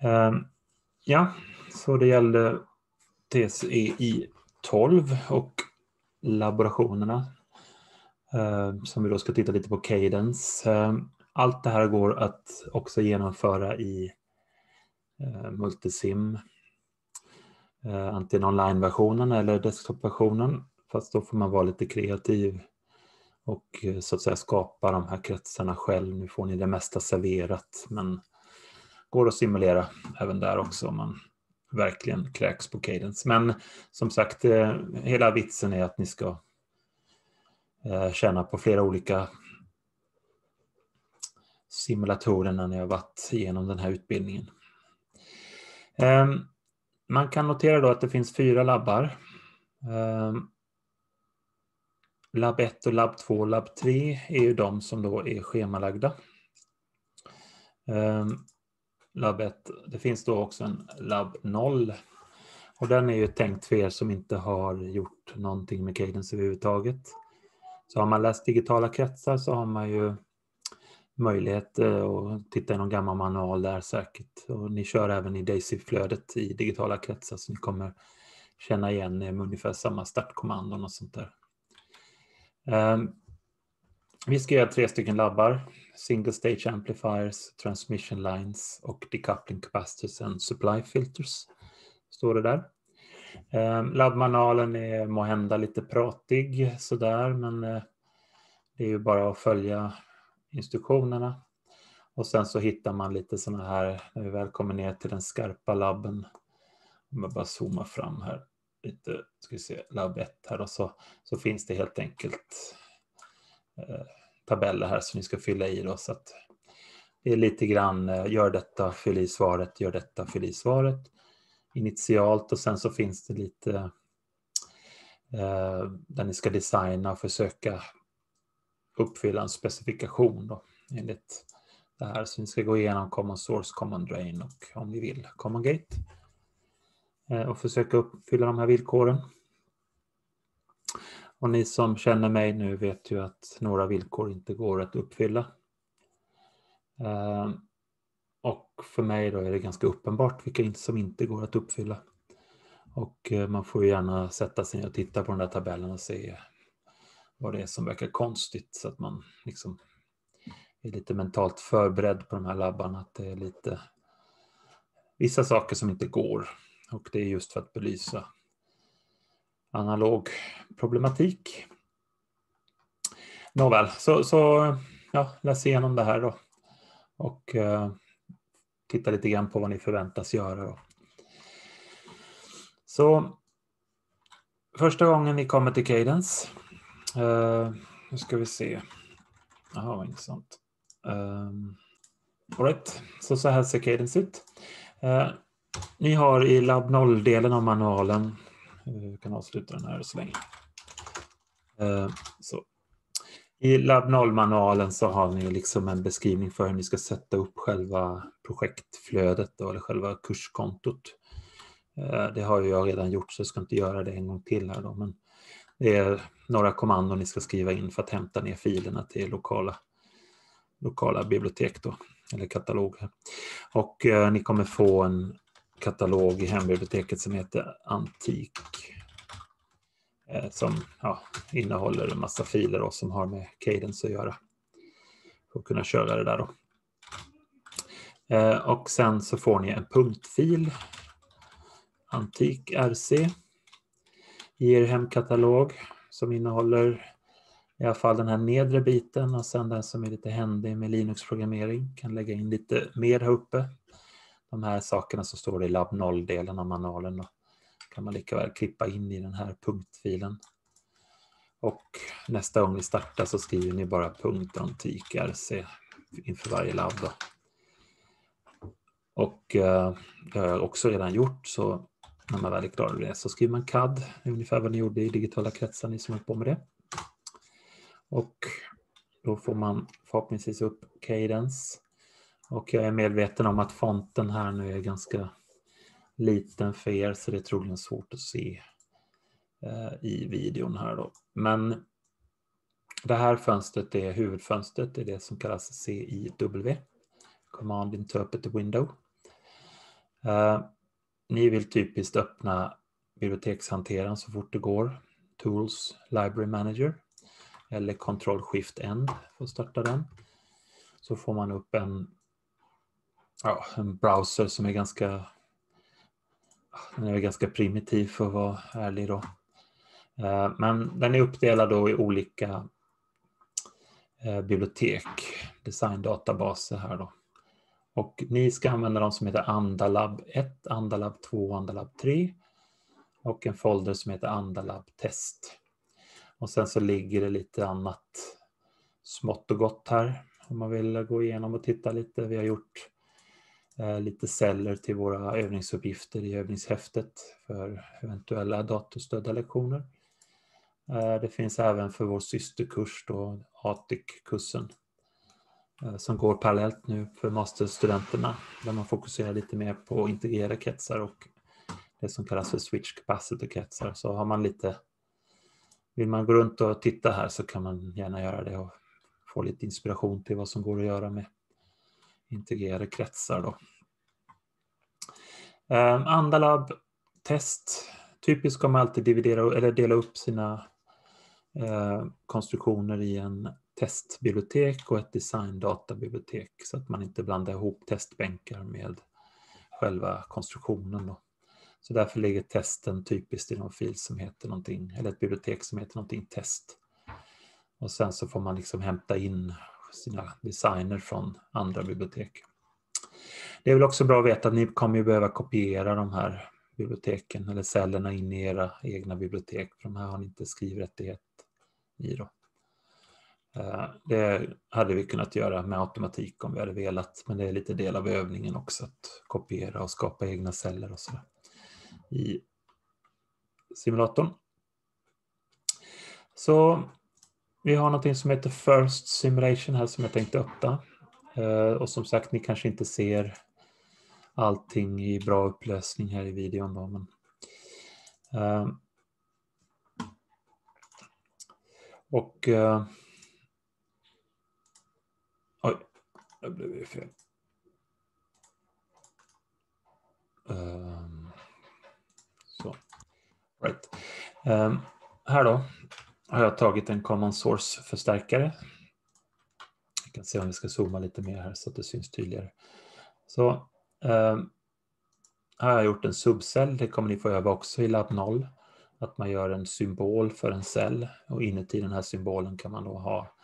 Ehm, ja, så det gällde TCEI 12 och laborationerna ehm, som vi då ska titta lite på Cadence. Ehm, allt det här går att också genomföra i eh, Multisim. Eh, antingen online-versionen eller desktop-versionen. Fast då får man vara lite kreativ och eh, så att säga skapa de här kretsarna själv. Nu får ni det mesta serverat men går att simulera även där också om man verkligen kräks på cadence. Men som sagt, eh, hela vitsen är att ni ska eh, känna på flera olika simulatorer när ni har varit igenom den här utbildningen. Ehm, man kan notera då att det finns fyra labbar. Ehm, labb 1 och labb 2 och labb 3 är ju de som då är schemalagda. Ehm, Labb 1, det finns då också en labb 0 och den är ju tänkt för er som inte har gjort någonting med Cadence överhuvudtaget. Så har man läst digitala kretsar så har man ju möjlighet eh, att titta i någon gammal manual där säkert. Och ni kör även i Daisy-flödet i digitala kretsar så ni kommer känna igen med ungefär samma startkommandon och sånt där. Ehm, vi ska göra tre stycken labbar. Single stage amplifiers, transmission lines och decoupling capacitors and supply filters. Står det där. Ehm, Labbmanualen är måhända lite pratig sådär men eh, det är ju bara att följa instruktionerna. Och sen så hittar man lite sådana här, när vi väl kommer ner till den skarpa labben, om jag bara zoomar fram här, lite, ska vi se, labb 1 här och så, så finns det helt enkelt Eh, tabeller här som ni ska fylla i då så att det är lite grann, eh, gör detta, fyll i svaret, gör detta, fyll i svaret initialt och sen så finns det lite eh, där ni ska designa och försöka uppfylla en specifikation då, enligt det här. Så ni ska gå igenom Common Source, Common Drain och om ni vill Common Gate eh, och försöka uppfylla de här villkoren. Och ni som känner mig nu vet ju att några villkor inte går att uppfylla. Eh, och för mig då är det ganska uppenbart vilka som inte går att uppfylla. Och eh, man får gärna sätta sig och titta på den där tabellen och se vad det är som verkar konstigt så att man liksom är lite mentalt förberedd på de här labbarna. Att det är lite vissa saker som inte går och det är just för att belysa analog problematik. Nåväl, så, så ja, läs igenom det här då och eh, titta lite grann på vad ni förväntas göra. Då. Så första gången ni kommer till Cadence Eh, nu ska vi se. Jaha, vad intressant. Eh, right. så, så här ser cadence ut. Eh, ni har i labb 0-delen av manualen, vi kan avsluta den här så länge. Uh, så. I labb 0-manualen så har ni liksom en beskrivning för hur ni ska sätta upp själva projektflödet då, eller själva kurskontot. Det har jag redan gjort så jag ska inte göra det en gång till här då. Men det är några kommandon ni ska skriva in för att hämta ner filerna till lokala, lokala bibliotek då, eller katalog. Och eh, ni kommer få en katalog i hembiblioteket som heter Antik eh, som ja, innehåller en massa filer då, som har med Cadence att göra. För att kunna köra det där då. Eh, och sen så får ni en punktfil, Antik RC i er hemkatalog som innehåller i alla fall den här nedre biten och sen den som är lite händig med Linux-programmering kan lägga in lite mer här uppe. De här sakerna som står i labb 0-delen av manualen då kan man lika väl klippa in i den här punktfilen. Och nästa gång ni startar så skriver ni bara punkt antik RC inför varje labb. Då. Och eh, det har jag också redan gjort så när man väl är klar med det så skriver man CAD, ungefär vad ni gjorde i digitala kretsar, ni som höll på med det. Och då får man förhoppningsvis upp Cadence. Och jag är medveten om att fonten här nu är ganska liten för er så det är troligen svårt att se eh, i videon här då. Men det här fönstret är huvudfönstret, det är det som kallas CIW, Command Interpreter Window. Eh, ni vill typiskt öppna bibliotekshanteraren så fort det går. Tools Library Manager eller Control Shift End för att starta den. Så får man upp en, ja, en browser som är ganska den är ganska primitiv för att vara ärlig då. Eh, men den är uppdelad då i olika eh, bibliotek, designdatabaser här då. Och ni ska använda de som heter Andalab 1, Andalab 2, Andalab 3 och en folder som heter Andalab test. Och sen så ligger det lite annat smått och gott här om man vill gå igenom och titta lite. Vi har gjort Eh, lite celler till våra övningsuppgifter i övningshäftet för eventuella datorstödda lektioner. Eh, det finns även för vår systerkurs då, ATIC-kursen eh, som går parallellt nu för masterstudenterna där man fokuserar lite mer på integrerade kretsar och det som kallas för switch capacitor-kretsar. Så har man lite, vill man gå runt och titta här så kan man gärna göra det och få lite inspiration till vad som går att göra med integrerade kretsar. Då. Ehm, Andalab test. Typiskt ska man alltid dividera eller dela upp sina eh, konstruktioner i en testbibliotek och ett designdatabibliotek så att man inte blandar ihop testbänkar med själva konstruktionen. Då. Så därför ligger testen typiskt i någon fil som heter någonting, eller ett bibliotek som heter någonting test. Och sen så får man liksom hämta in sina designer från andra bibliotek. Det är väl också bra att veta att ni kommer ju behöva kopiera de här biblioteken eller cellerna in i era egna bibliotek. För de här har ni inte skrivrättighet i. Då. Eh, det hade vi kunnat göra med automatik om vi hade velat, men det är lite del av övningen också att kopiera och skapa egna celler och så i simulatorn. Så vi har någonting som heter First Simulation här som jag tänkte öppna. Eh, och som sagt, ni kanske inte ser allting i bra upplösning här i videon. Då, men, eh, och... Eh, oj, det blev ju fel. Så. Right. Här då har jag tagit en Common Source-förstärkare. Vi kan se om vi ska zooma lite mer här så att det syns tydligare. Så eh, här har jag gjort en subcell, det kommer ni få öva också i labb 0. Att man gör en symbol för en cell och inuti den här symbolen kan man då ha,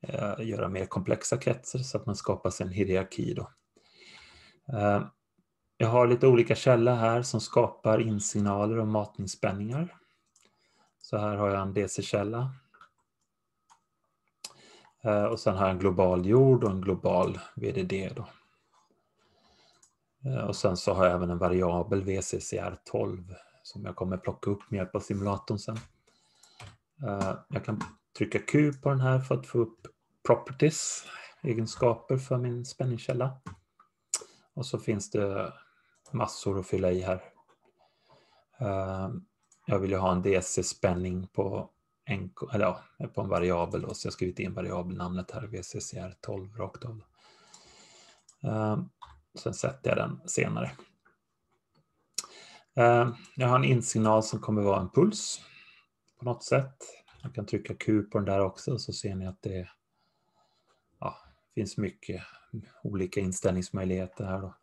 eh, göra mer komplexa kretsar så att man skapar sig en hierarki. Då. Eh, jag har lite olika källor här som skapar insignaler och matningsspänningar. Så här har jag en DC-källa. Eh, och sen har jag en global jord och en global VDD. Då. Eh, och sen så har jag även en variabel VCCR12 som jag kommer plocka upp med hjälp av simulatorn sen. Eh, jag kan trycka Q på den här för att få upp properties, egenskaper för min spänningskälla. Och så finns det massor att fylla i här. Jag vill ju ha en DC-spänning på en, eller ja, på en variabel då, så jag har skrivit in variabelnamnet här, VCCR12 rakt av. Uh, sen sätter jag den senare. Uh, jag har en insignal som kommer vara en puls på något sätt. Jag kan trycka Q på den där också så ser ni att det ja, finns mycket olika inställningsmöjligheter här. Då.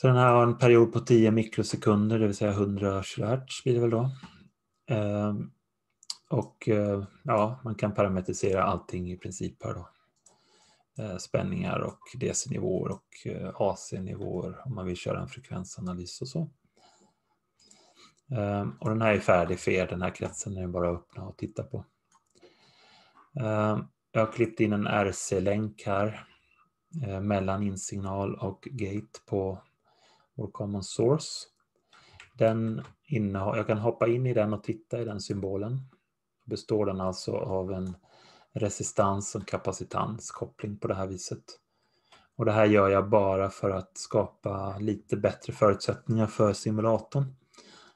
Så den här har en period på 10 mikrosekunder, det vill säga 100 kHz blir det väl då. Ehm, och eh, ja, man kan parametrisera allting i princip här då. Eh, spänningar och DC-nivåer och eh, AC-nivåer om man vill köra en frekvensanalys och så. Ehm, och den här är färdig för er, den här kretsen är bara att öppna och titta på. Ehm, jag har klippt in en RC-länk här mellan insignal och gate på vår common source. Den innehåller, jag kan hoppa in i den och titta i den symbolen. Består den alltså av en resistans och kapacitanskoppling på det här viset. Och det här gör jag bara för att skapa lite bättre förutsättningar för simulatorn.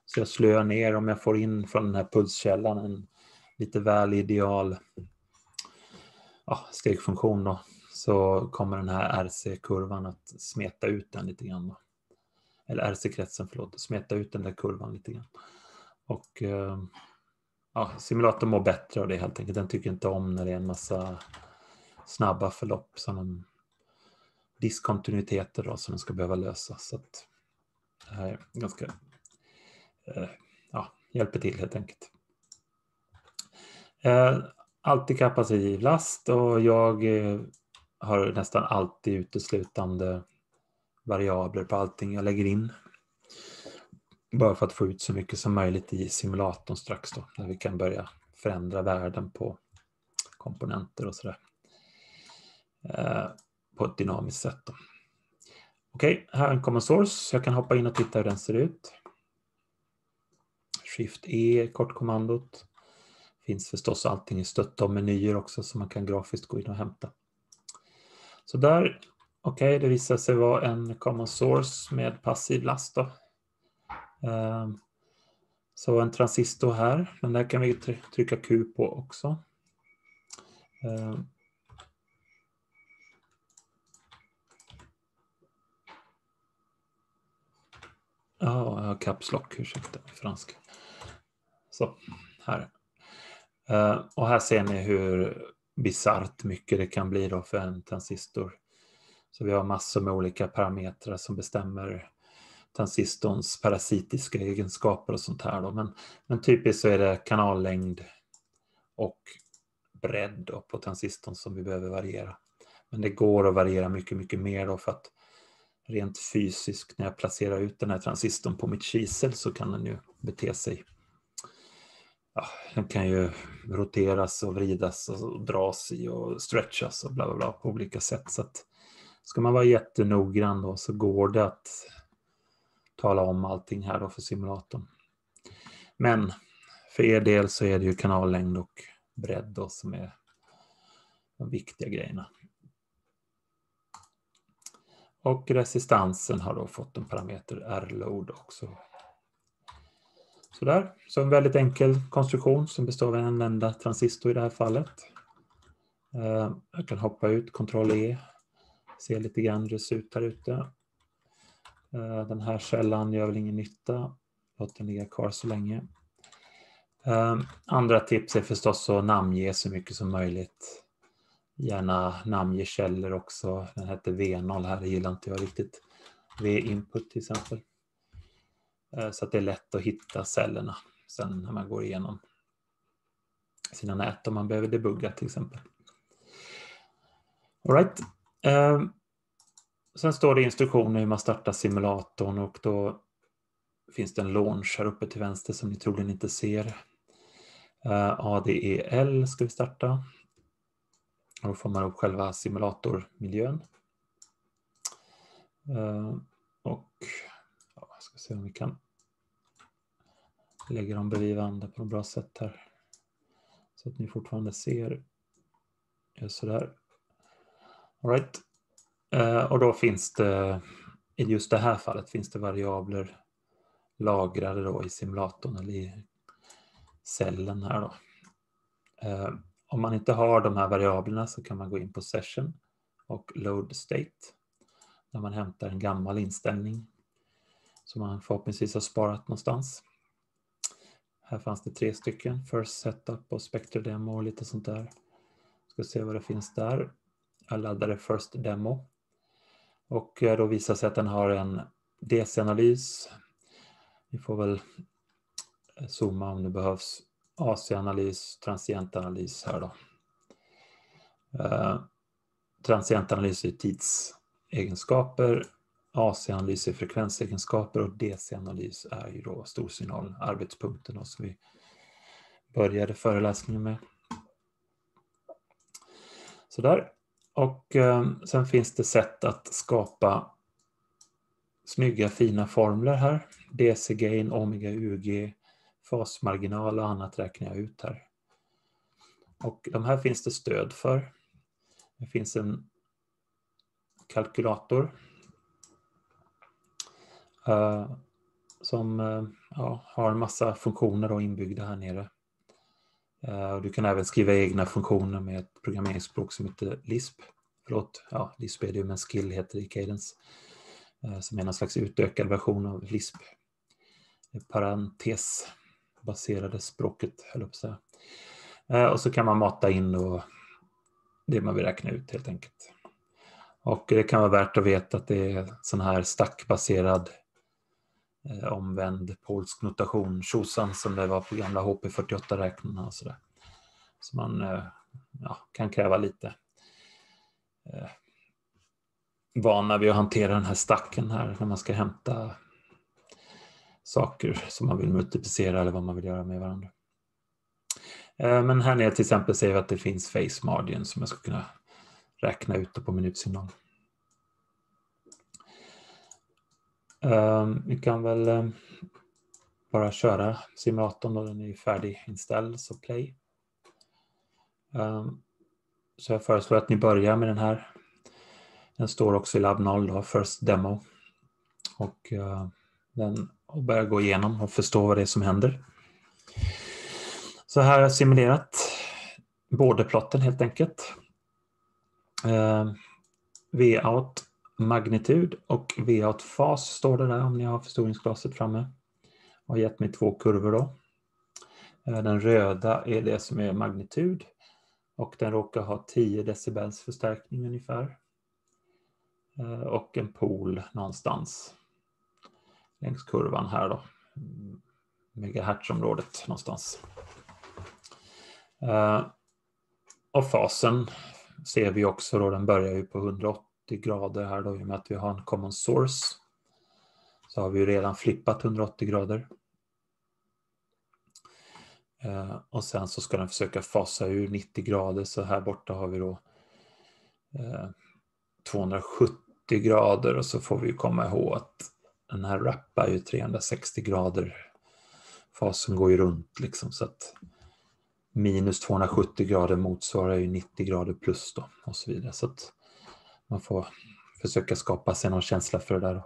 Så jag slöar ner om jag får in från den här pulskällan en lite väl ideal ja, stegfunktion då, så kommer den här RC-kurvan att smeta ut den lite grann. Då. Eller RC-kretsen, förlåt, smeta ut den där kurvan lite grann. Och eh, ja, simulatorn mår bättre av det helt enkelt. Den tycker inte om när det är en massa snabba förlopp som diskontinuiteter då, som den ska behöva lösa. Så att det här är ganska, eh, ja, hjälper till helt enkelt. Eh, alltid kapacitiv last och jag eh, har nästan alltid uteslutande variabler på allting jag lägger in. Bara för att få ut så mycket som möjligt i simulatorn strax då, när vi kan börja förändra värden på komponenter och sådär. Eh, på ett dynamiskt sätt. Då. Okej, här är en common source. Jag kan hoppa in och titta hur den ser ut. Shift E, kortkommandot. Finns förstås allting i stötta och menyer också som man kan grafiskt gå in och hämta. Så där, okej, okay, det visar sig vara en common source med passiv last. Då. Ehm, så en transistor här, men där kan vi trycka Q på också. Ja, Ja, jag har caps lock, ursäkta franska. Så, här. Ehm, och här ser ni hur bisarrt mycket det kan bli då för en transistor. Så vi har massor med olika parametrar som bestämmer transistorns parasitiska egenskaper och sånt här. Då. Men, men typiskt så är det kanallängd och bredd på transistorn som vi behöver variera. Men det går att variera mycket, mycket mer då för att rent fysiskt när jag placerar ut den här transistorn på mitt kisel så kan den ju bete sig. Ja, den kan ju roteras och vridas och dras i och stretchas och bla bla bla på olika sätt. Så att ska man vara jättenoggrann då så går det att tala om allting här då för simulatorn. Men för er del så är det ju kanallängd och bredd då som är de viktiga grejerna. Och resistansen har då fått en parameter R-load också. Sådär, så en väldigt enkel konstruktion som består av en enda transistor i det här fallet. Eh, jag kan hoppa ut, Ctrl E, Ser lite grann hur det ser ut här ute. Eh, den här källan gör väl ingen nytta, låt den ligga kvar så länge. Eh, andra tips är förstås att namnge så mycket som möjligt gärna namnge källor också. Den hette V0 här, det gillar inte jag riktigt. V-input till exempel. Eh, så att det är lätt att hitta cellerna sen när man går igenom sina nät om man behöver debugga till exempel. All right. Ehm, sen står det instruktioner hur man startar simulatorn och då finns det en launch här uppe till vänster som ni troligen inte ser. Ehm, ADEL ska vi starta. Och då får man upp själva simulatormiljön. Ehm, och ja, jag ska se om vi kan lägga dem bredvid varandra på ett bra sätt här. Så att ni fortfarande ser. Just sådär. All right. Eh, och då finns det, i just det här fallet finns det variabler lagrade då i simulatorn eller i cellen här då. Eh, om man inte har de här variablerna så kan man gå in på session och load state när man hämtar en gammal inställning som man förhoppningsvis har sparat någonstans. Här fanns det tre stycken, First Setup och Spectre Demo och lite sånt där. Ska se vad det finns där. Jag laddade First Demo och eh, då visar sig att den har en DC-analys. Vi får väl eh, zooma om det behövs AC-analys, transientanalys här då. Eh, transientanalys är tidsegenskaper, AC-analys är frekvensegenskaper och DC-analys är ju då storsignal, arbetspunkten som vi började föreläsningen med. Sådär. Och eh, sen finns det sätt att skapa snygga fina formler här. DC-gain, omega-UG, fasmarginal och annat räknar jag ut här. Och de här finns det stöd för. Det finns en kalkylator uh, som uh, ja, har en massa funktioner då inbyggda här nere. Eh, du kan även skriva egna funktioner med ett programmeringsspråk som heter Lisp förlåt, ja, Lisp är det ju, men skill heter det i Cadence. Eh, som är någon slags utökad version av Lisp. Parentesbaserade språket, höll jag på att säga. Eh, och så kan man mata in då det man vill räkna ut helt enkelt. Och det kan vara värt att veta att det är sån här stackbaserad eh, omvänd polsk notation, tjosan, som det var på gamla HP48-räknarna och sådär. Så man eh, ja, kan kräva lite eh, vana vid att hantera den här stacken här när man ska hämta saker som man vill multiplicera eller vad man vill göra med varandra. Eh, men här nere till exempel säger vi att det finns face margin som jag ska kunna räkna ut på minutsignal. Ehm, vi kan väl ehm, bara köra simulatorn då den är färdiginställd, så play. Ehm, så jag föreslår att ni börjar med den här. Den står också i labb 0 då, First Demo. Och eh, den och börjar gå igenom och förstå vad det är som händer. Så här har jag simulerat borderplotten helt enkelt. Eh, V-out magnitud och V8-fas står det där om ni har förstoringsglaset framme. Och gett mig två kurvor då. Eh, den röda är det som är magnitud och den råkar ha 10 decibels förstärkning ungefär. Eh, och en pool någonstans längs kurvan här då. Megahertzområdet någonstans. Eh, och fasen ser vi också då, den börjar ju på 180 grader här då i och med att vi har en common source. Så har vi ju redan flippat 180 grader. Eh, och sen så ska den försöka fasa ur 90 grader så här borta har vi då eh, 270 grader och så får vi komma ihåg att den här rappar ju 360 grader. Fasen går ju runt liksom så att minus 270 grader motsvarar ju 90 grader plus då och så vidare. Så att man får försöka skapa sig någon känsla för det där.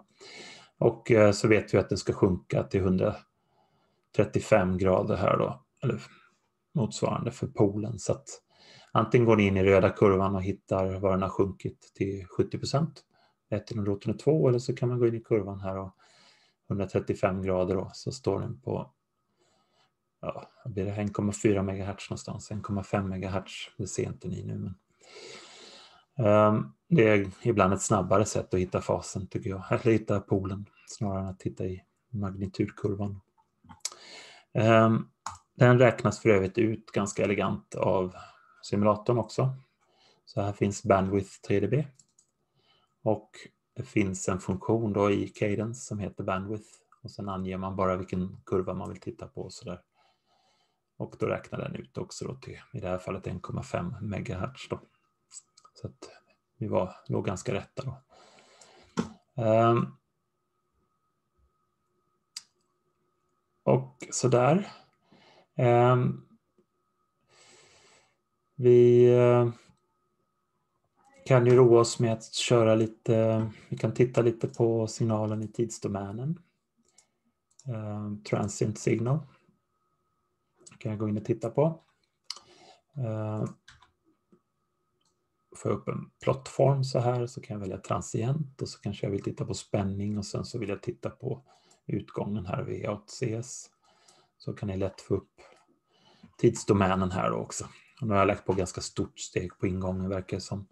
Och eh, så vet vi att den ska sjunka till 135 grader här då, eller motsvarande för polen. Så att antingen går ni in i röda kurvan och hittar var den har sjunkit till 70 procent, 1 till roten 2, eller så kan man gå in i kurvan här och 135 grader då, så står den på ja, blir det 1,4 MHz någonstans, 1,5 MHz, det ser inte ni nu. Men, Ehm, det är ibland ett snabbare sätt att hitta fasen tycker jag, eller hitta polen snarare än att titta i magnitudkurvan. Ehm, den räknas för övrigt ut ganska elegant av simulatorn också. Så här finns bandwidth 3dB. Och det finns en funktion då i Cadence som heter bandwidth och sen anger man bara vilken kurva man vill titta på. Så där. Och då räknar den ut också då till, i det här fallet 1,5 MHz. Då. Så att vi var, låg ganska rätta då. Um, och sådär. Um, vi uh, kan ju roa oss med att köra lite, vi kan titta lite på signalen i tidsdomänen. Um, transient signal kan jag gå in och titta på. Får jag upp en plottform så här så kan jag välja transient och så kanske jag vill titta på spänning och sen så vill jag titta på utgången här vid CS. Så kan ni lätt få upp tidsdomänen här då också. Och nu har jag lagt på ganska stort steg på ingången verkar som.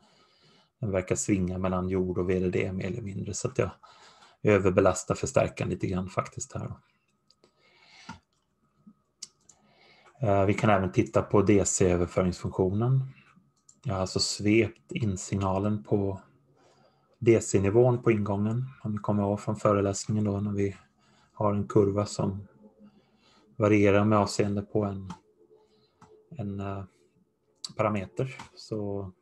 Den verkar svinga mellan jord och VDD mer eller mindre så att jag överbelastar förstärkaren lite grann faktiskt här. Då. Eh, vi kan även titta på DC-överföringsfunktionen. Jag har alltså svept in signalen på DC-nivån på ingången. Om ni kommer ihåg från föreläsningen då när vi har en kurva som varierar med avseende på en, en uh, parameter. Så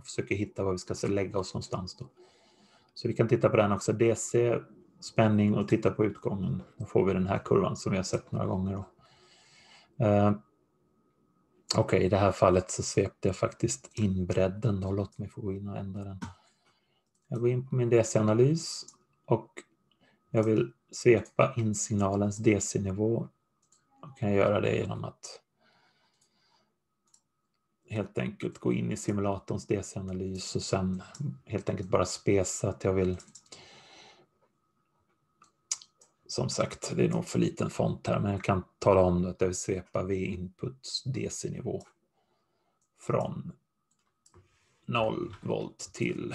och försöker hitta var vi ska lägga oss någonstans. Då. Så vi kan titta på den också. DC, spänning och titta på utgången. Då får vi den här kurvan som vi har sett några gånger. Då. Uh, Okej, okay, i det här fallet så svepte jag faktiskt in bredden. Då. Låt mig få gå in och ändra den. Jag går in på min DC-analys och jag vill svepa in signalens DC-nivå. Då kan jag göra det genom att helt enkelt gå in i simulatorns DC-analys och sen helt enkelt bara spesa att jag vill som sagt, det är nog för liten font här, men jag kan tala om att jag vill svepa vid inputs DC-nivå från 0 volt till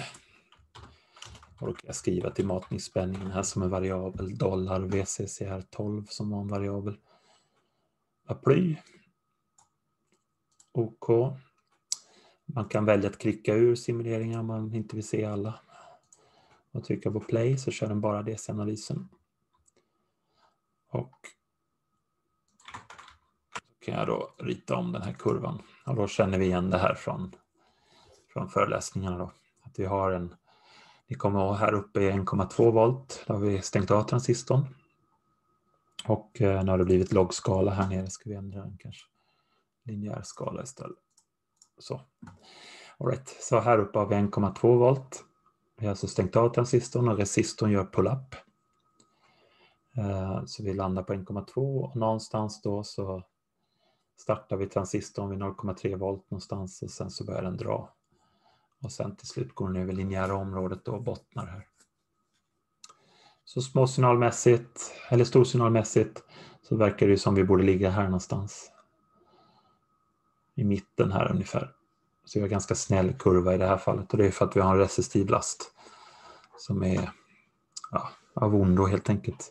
och då kan jag skriva till matningsspänningen här som en variabel dollar VCCR 12 som var en variabel. Apply. OK. Man kan välja att klicka ur simuleringar om man inte vill se alla. Och trycka på play så kör den bara DC-analysen. Och så kan jag då rita om den här kurvan. Och då känner vi igen det här från, från föreläsningarna. Då. Att vi har en, ni kommer att här uppe i 1,2 volt. Då har vi stängt av transistorn. Och eh, nu har det blivit loggskala här nere. Ska vi ändra den kanske? Linjär skala istället. Så. All right. Så här uppe har vi 1,2 volt. Vi har alltså stängt av transistorn och resistorn gör pull-up. Eh, så vi landar på 1,2 och någonstans då så startar vi transistorn vid 0,3 volt någonstans och sen så börjar den dra. Och sen till slut går den över linjära området då och bottnar här. Så småsignalmässigt eller storsignalmässigt så verkar det som vi borde ligga här någonstans. I mitten här ungefär. Så vi har ganska snäll kurva i det här fallet och det är för att vi har en resistiv last som är ja, av ondo helt enkelt.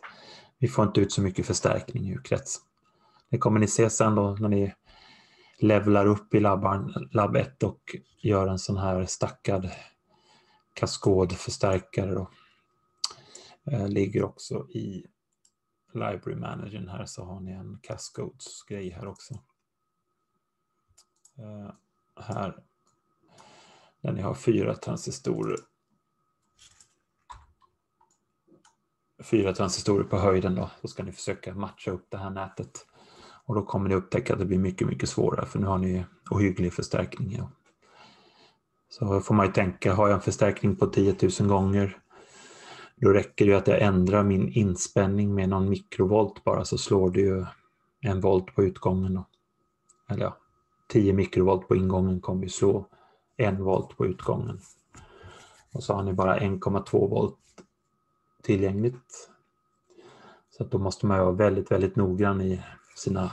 Vi får inte ut så mycket förstärkning ur kretsen. Det kommer ni se sen då när ni levlar upp i labban, labb 1 och gör en sån här stackad kaskodförstärkare. Då. Eh, ligger också i Library Managern här så har ni en Cascodes grej här också. Eh, här där ni har fyra transistorer fyra transistorer på höjden då, så ska ni försöka matcha upp det här nätet. Och då kommer ni upptäcka att det blir mycket, mycket svårare för nu har ni ohygglig förstärkning. Ja. Så får man ju tänka, har jag en förstärkning på 10 000 gånger då räcker det ju att jag ändrar min inspänning med någon mikrovolt bara så slår det ju en volt på utgången. Då. Eller ja, 10 mikrovolt på ingången kommer ju slå en volt på utgången. Och så har ni bara 1,2 volt tillgängligt. Så att då måste man vara väldigt, väldigt noggrann i sina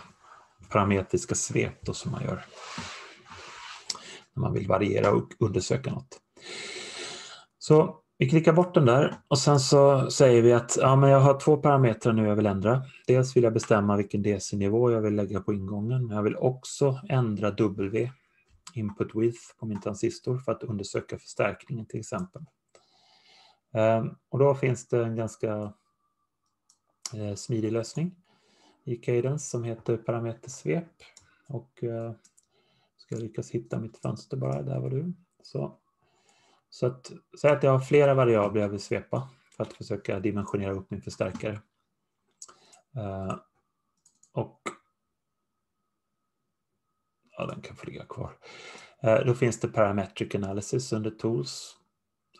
parametriska svep då som man gör när man vill variera och undersöka något. Så vi klickar bort den där och sen så säger vi att ja, men jag har två parametrar nu jag vill ändra. Dels vill jag bestämma vilken DC-nivå jag vill lägga på ingången. Men jag vill också ändra W, input width, på min transistor för att undersöka förstärkningen till exempel. Ehm, och då finns det en ganska eh, smidig lösning i Cadence som heter parametersvep. Och eh, ska jag lyckas hitta mitt fönster bara, där var du. Så, så att, säga att jag har flera variabler jag vill svepa för att försöka dimensionera upp min förstärkare. Ehm, och ja, den kan få ligga kvar. Ehm, då finns det parametric analysis under tools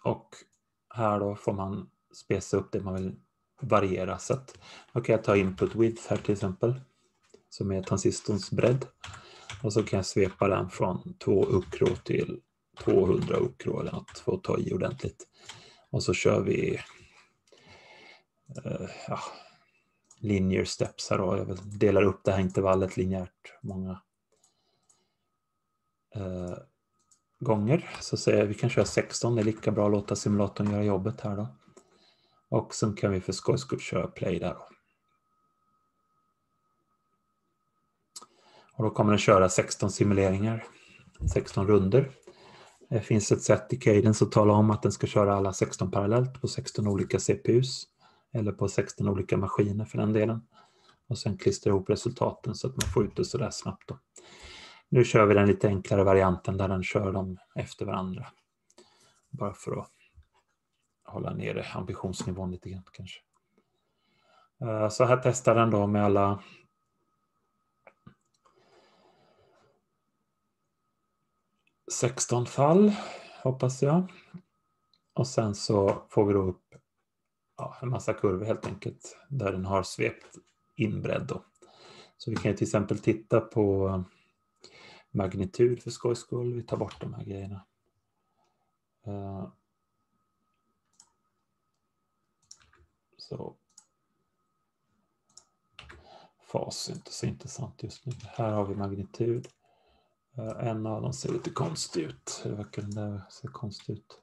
och här då får man spesa upp det man vill variera. Så att, då kan jag ta input width här till exempel, som är transistorns bredd. Och så kan jag svepa den från 2 ukro till 200 ukro eller något för att ta i ordentligt. Och så kör vi uh, ja, linear steps här då. Jag delar upp det här intervallet linjärt många uh, gånger. Så säger jag vi kan köra 16, det är lika bra att låta simulatorn göra jobbet här då. Och sen kan vi för skojs skull köra play där då. Och då kommer den köra 16 simuleringar, 16 runder. Det finns ett sätt i Cadence att tala om att den ska köra alla 16 parallellt på 16 olika CPUs eller på 16 olika maskiner för den delen. Och sen klistra ihop resultaten så att man får ut det sådär snabbt. Då. Nu kör vi den lite enklare varianten där den kör dem efter varandra. Bara för att hålla nere ambitionsnivån lite grann kanske. Eh, så här testar den då med alla Sexton fall, hoppas jag. Och sen så får vi då upp ja, en massa kurvor helt enkelt, där den har svept inbredd. Då. Så vi kan till exempel titta på magnitud för skojs skull. Vi tar bort de här grejerna. Eh, så. Fas är inte så intressant just nu. Här har vi magnitud. Eh, en av dem ser lite konstig ut. Det verkar den där se konstig ut.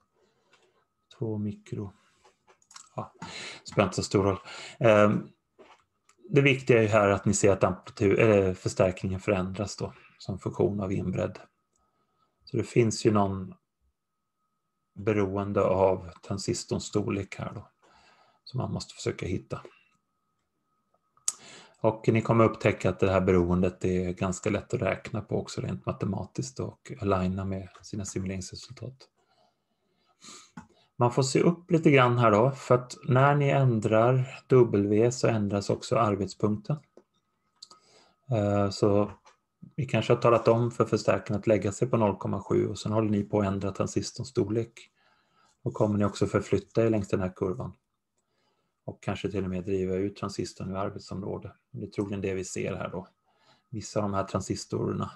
Två mikro. Ja, spelar inte så stor roll. Eh, det viktiga är här att ni ser att amplitud, förstärkningen förändras då som funktion av inbredd. Så det finns ju någon beroende av transistorns storlek här då som man måste försöka hitta. Och ni kommer upptäcka att det här beroendet är ganska lätt att räkna på också rent matematiskt och aligna med sina simuleringsresultat. Man får se upp lite grann här då, för att när ni ändrar W så ändras också arbetspunkten. Eh, så vi kanske har talat om för förstärkaren att lägga sig på 0,7 och sen håller ni på att ändra transistorns storlek. Då kommer ni också förflytta er längs den här kurvan. Och kanske till och med driva ut transistorn ur arbetsområde. Det är troligen det vi ser här då. Vissa av de här transistorerna,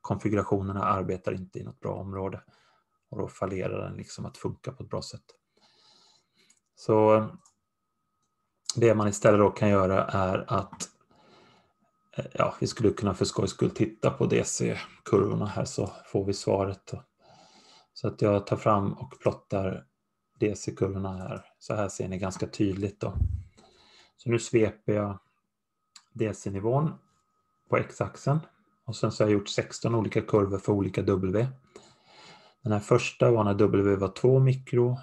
konfigurationerna arbetar inte i något bra område och då fallerar den liksom att funka på ett bra sätt. Så eh, det man istället då kan göra är att Eh, ja, vi skulle kunna för skojs skull titta på DC-kurvorna här så får vi svaret. Så att jag tar fram och plottar DC-kurvorna här. Så här ser ni ganska tydligt då. Så nu sveper jag DC-nivån på x-axeln och sen så har jag gjort 16 olika kurvor för olika W. Den här första var när W var 2 mikrometer,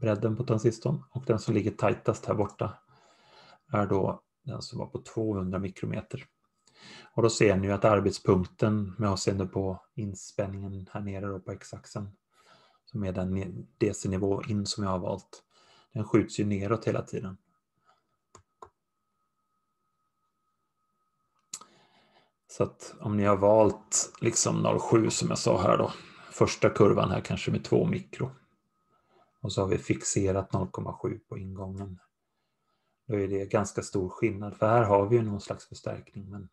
bredden på transistorn. Och den som ligger tajtast här borta är då den som var på 200 mikrometer. Och då ser ni ju att arbetspunkten med avseende på inspänningen här nere då på x-axeln, som är den DC-nivå in som jag har valt, den skjuts ju neråt hela tiden. Så att om ni har valt liksom 0,7 som jag sa här då, första kurvan här kanske med 2 mikro. Och så har vi fixerat 0,7 på ingången. Då är det ganska stor skillnad, för här har vi ju någon slags förstärkning. Men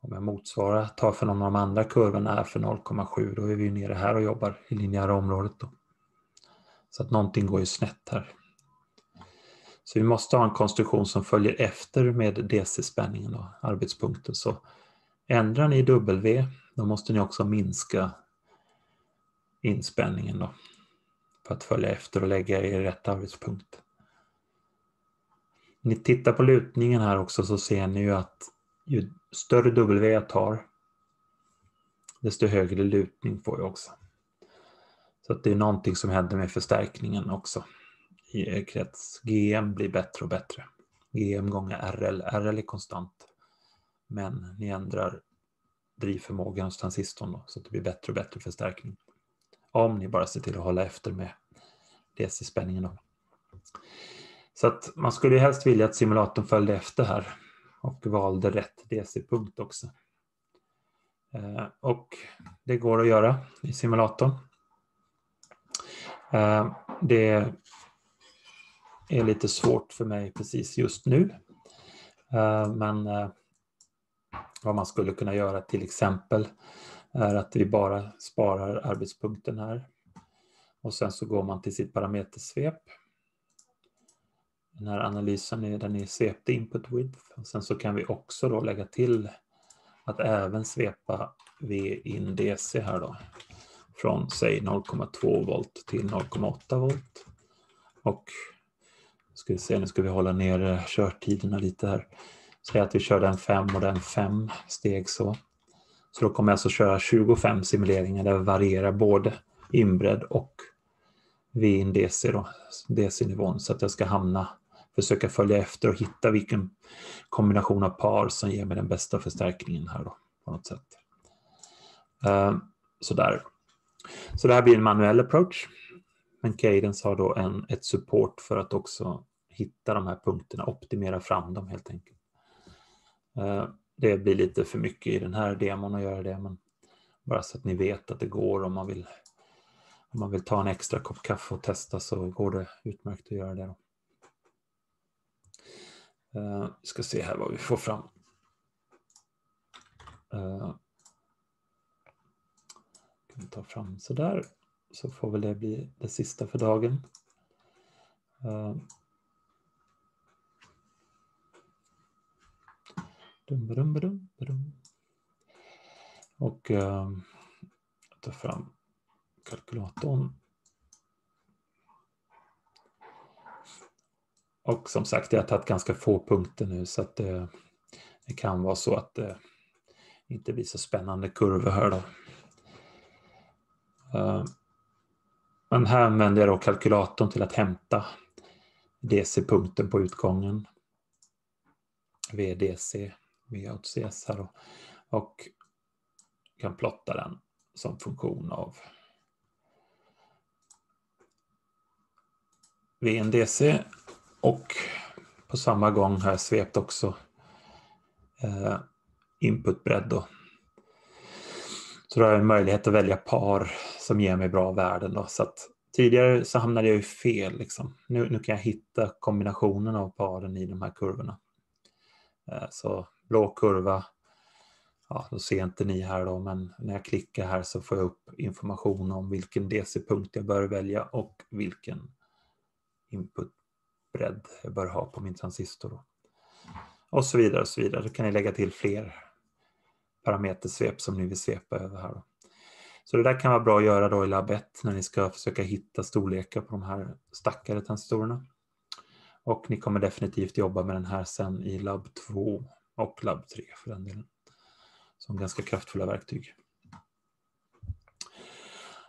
om jag motsvarar, tar för någon av de andra kurvorna är för 0,7, då är vi ju nere här och jobbar i linjära området. Då. Så att någonting går ju snett här. Så vi måste ha en konstruktion som följer efter med DC-spänningen och arbetspunkten. Så Ändrar ni W, då måste ni också minska inspänningen då, för att följa efter och lägga er i rätt arbetspunkt. Ni tittar på lutningen här också så ser ni ju att ju större W jag tar, desto högre lutning får jag också. Så att det är någonting som händer med förstärkningen också i er krets. GM blir bättre och bättre. GM gånger RL. RL är konstant. Men ni ändrar drivförmågan hos transistorn då, så att det blir bättre och bättre förstärkning. Om ni bara ser till att hålla efter med DC-spänningen. Så att man skulle ju helst vilja att simulatorn följde efter här och valde rätt DC-punkt också. Eh, och det går att göra i simulatorn. Eh, det är lite svårt för mig precis just nu. Eh, men vad man skulle kunna göra till exempel är att vi bara sparar arbetspunkten här. Och sen så går man till sitt parametersvep. Den här analysen är, den är svept input width. Och sen så kan vi också då lägga till att även svepa V in DC här då. Från säg 0,2 volt till 0,8 volt. Och ska vi se, nu ska vi hålla ner eh, körtiderna lite här. Säg att vi kör den 5 och den 5 steg så. Så då kommer jag alltså köra 25 simuleringar där vi varierar både inbredd och VIN DC, då, DC-nivån så att jag ska hamna, försöka följa efter och hitta vilken kombination av par som ger mig den bästa förstärkningen här då på något sätt. Uh, sådär. Så det här blir en manuell approach. Men Cadence har då en, ett support för att också hitta de här punkterna, optimera fram dem helt enkelt. Eh, det blir lite för mycket i den här demon att göra det, men bara så att ni vet att det går om man vill, om man vill ta en extra kopp kaffe och testa så går det utmärkt att göra det. Då. Vi ska se här vad vi får fram. Eh, uh, kan ta fram sådär så får väl det bli det sista för dagen. Uh, dum, dum, dum, dum. Och uh, ta fram kalkylatorn. Och som sagt, jag har tagit ganska få punkter nu så att det, det kan vara så att eh, det inte blir så spännande kurvor här då. Eh, men här använder jag då kalkylatorn till att hämta DC-punkten på utgången. VDC, VOTCS här då. Och kan plotta den som funktion av VNDC och på samma gång har jag svept också eh, inputbredd. Då. Så då har jag en möjlighet att välja par som ger mig bra värden. Då. Så att tidigare så hamnade jag ju fel. Liksom. Nu, nu kan jag hitta kombinationen av paren i de här kurvorna. Eh, så blå kurva, ja, då ser inte ni här då, men när jag klickar här så får jag upp information om vilken DC-punkt jag bör välja och vilken bredd jag bör ha på min transistor. Då. Och så vidare och så vidare. Då kan ni lägga till fler parametersvep som ni vill svepa över här. Då. Så det där kan vara bra att göra då i labb 1 när ni ska försöka hitta storlekar på de här stackade transistorerna. Och ni kommer definitivt jobba med den här sen i labb 2 och labb 3 för den delen. Som ganska kraftfulla verktyg.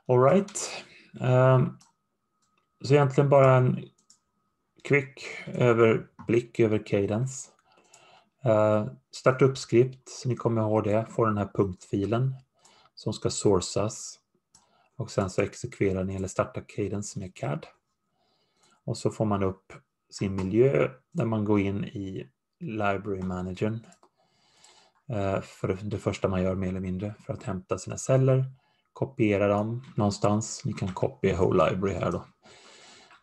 Alright. Um, ehm, så egentligen bara en quick överblick över Cadence. Uh, starta upp skript så ni kommer ihåg det, får den här punktfilen som ska sourcas och sen så exekverar ni eller startar Cadence med CAD. Och så får man upp sin miljö där man går in i Library Managern uh, för det första man gör mer eller mindre för att hämta sina celler, kopiera dem någonstans. Ni kan copy whole library här då.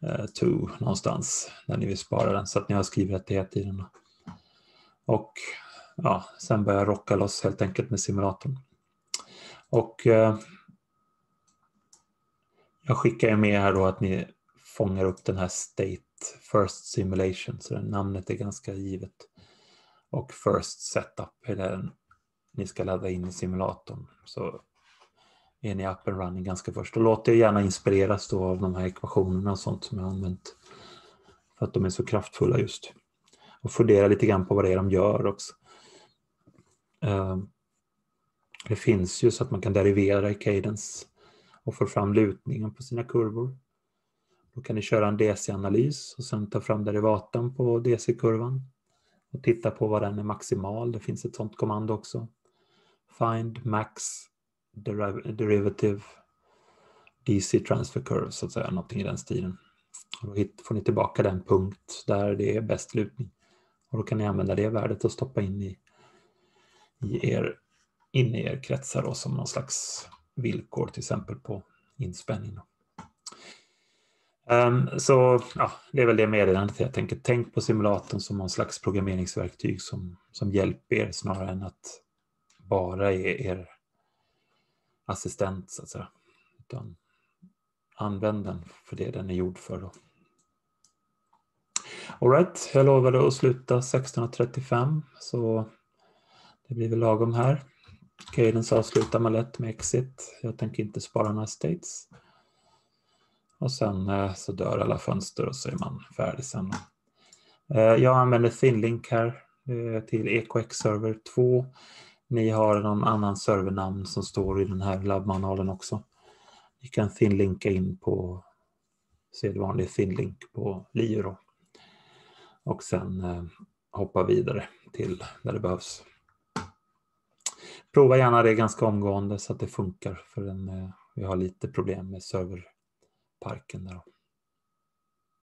Eh, uh, to någonstans när ni vill spara den så att ni har skrivrättighet i den. Och ja, sen börja rocka loss helt enkelt med simulatorn. Och eh, jag skickar med här då att ni fångar upp den här State First Simulation, så namnet är ganska givet. Och First Setup är den ni ska ladda in i simulatorn. Så är ni up and running ganska först. Och låt er gärna inspireras då av de här ekvationerna och sånt som jag har använt. För att de är så kraftfulla just. Och fundera lite grann på vad det är de gör också. Ehm, det finns ju så att man kan derivera i cadence och få fram lutningen på sina kurvor. Då kan ni köra en DC-analys och sen ta fram derivaten på DC-kurvan och titta på vad den är maximal. Det finns ett sånt kommando också. Find max derivative DC transfer curve, så att säga, någonting i den stilen. Och då får ni tillbaka den punkt där det är bäst lutning. Och då kan ni använda det värdet och stoppa in i i er, in i er kretsar då, som någon slags villkor till exempel på inspänning. Um, så ja, det är väl det meddelandet jag tänker. Tänk på simulatorn som någon slags programmeringsverktyg som, som hjälper er snarare än att bara är er assistent så att säga. Utan använd den för det den är gjord för. Då. Alright, jag lovade att sluta 16.35 så det blir väl lagom här. Cadence avslutar man lätt med exit. Jag tänker inte spara några states. Och sen eh, så dör alla fönster och så är man färdig sen. Eh, jag använder Thinlink här eh, till EKX Server 2. Ni har någon annan servernamn som står i den här labbmanualen också. Ni kan Thinlinka in på sedvanlig Thinlink på Lio och sen eh, hoppa vidare till där det behövs. Prova gärna det ganska omgående så att det funkar för den, eh, vi har lite problem med serverparken där.